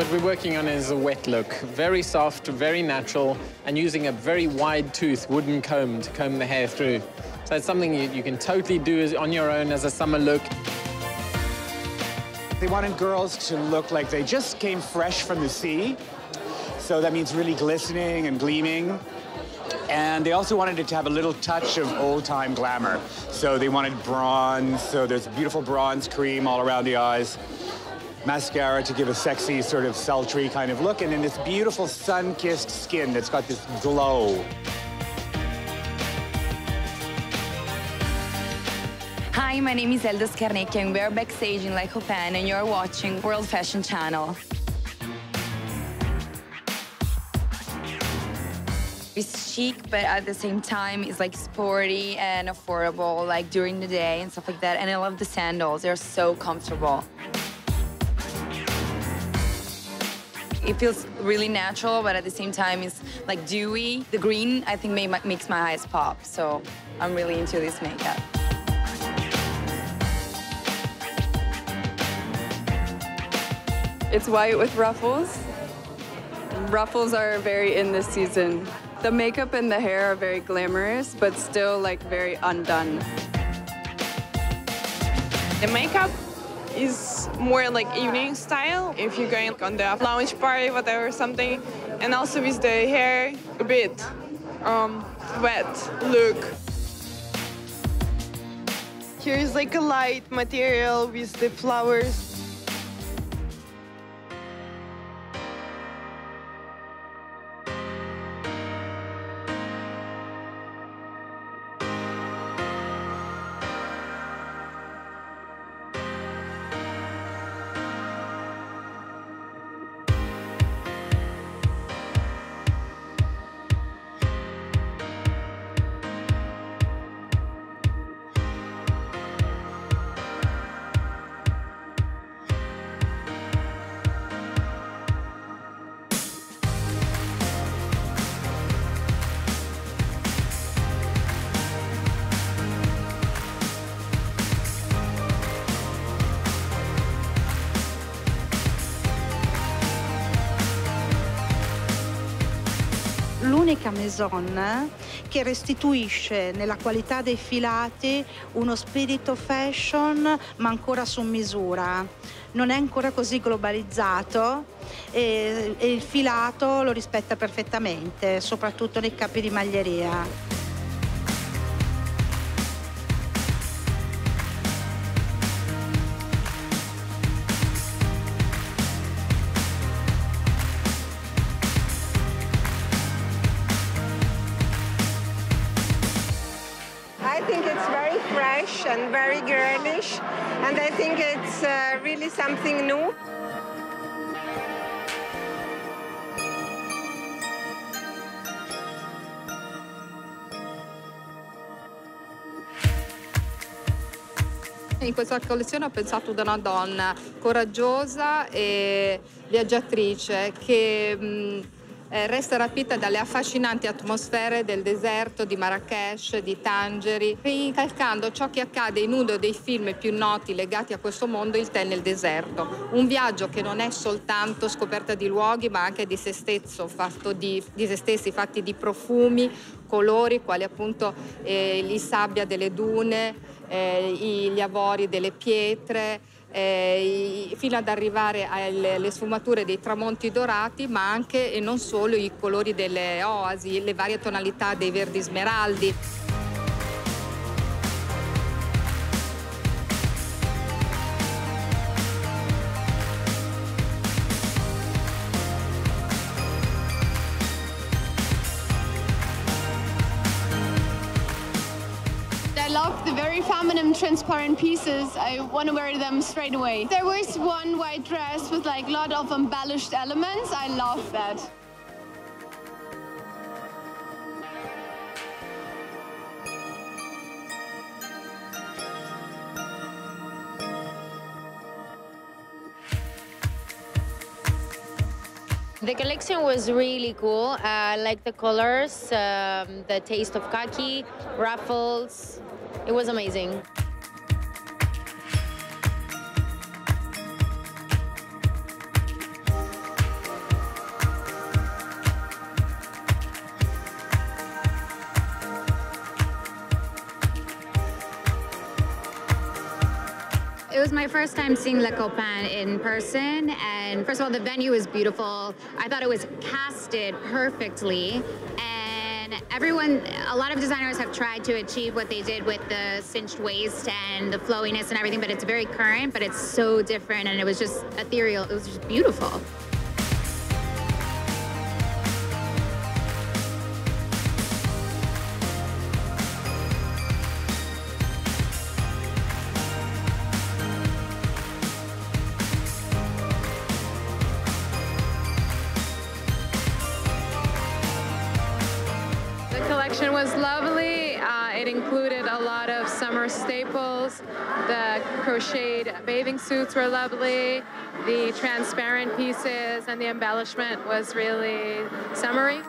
What we're working on is a wet look. Very soft, very natural, and using a very wide tooth wooden comb to comb the hair through. So it's something you, you can totally do on your own as a summer look. They wanted girls to look like they just came fresh from the sea. So that means really glistening and gleaming. And they also wanted it to have a little touch of old-time glamour. So they wanted bronze, so there's beautiful bronze cream all around the eyes mascara to give a sexy, sort of sultry kind of look, and then this beautiful sun-kissed skin that's got this glow. Hi, my name is Elda Scarnecchia, and we're backstage in Les Copains, and you're watching World Fashion Channel. It's chic, but at the same time, it's like sporty and affordable, like during the day and stuff like that. And I love the sandals, they're so comfortable. It feels really natural, but at the same time, it's like dewy. The green, I think, makes my eyes pop. So I'm really into this makeup. It's white with ruffles. Ruffles are very in this season. The makeup and the hair are very glamorous, but still like very undone. The makeup is more like evening style if you're going on the lounge party, whatever, something. And also with the hair a bit um, wet look. Here is like a light material with the flowers. L'unica maison che restituisce nella qualità dei filati uno spirito fashion ma ancora su misura. Non è ancora così globalizzato e, e il filato lo rispetta perfettamente, soprattutto nei capi di maglieria. And very girlish, and I think it's uh, really something new. In questa collezione ho pensato ad una donna coraggiosa e viaggiatrice che mh, eh, resta rapita dalle affascinanti atmosfere del deserto di Marrakesh, di Tangeri, ricalcando ciò che accade in uno dei film più noti legati a questo mondo, Il tè nel deserto. Un viaggio che non è soltanto scoperta di luoghi, ma anche di se stesso, fatto di, di se stessi, fatti di profumi, colori, quali appunto eh, il sabbia delle dune, eh, gli avori delle pietre, eh, fino ad arrivare alle sfumature dei tramonti dorati, ma anche e non solo i colori delle oasi, le varie tonalità dei verdi smeraldi. Very feminine transparent pieces. I want to wear them straight away. There was one white dress with like a lot of embellished elements. I love that. The collection was really cool. Uh, I like the colors, um, the taste of khaki, ruffles, it was amazing. It was my first time seeing Le Copain in person, and first of all, the venue was beautiful. I thought it was casted perfectly, and everyone, a lot of designers have tried to achieve what they did with the cinched waist and the flowiness and everything, but it's very current, but it's so different, and it was just ethereal. It was just beautiful. The was lovely. Uh, it included a lot of summer staples. The crocheted bathing suits were lovely. The transparent pieces and the embellishment was really summery.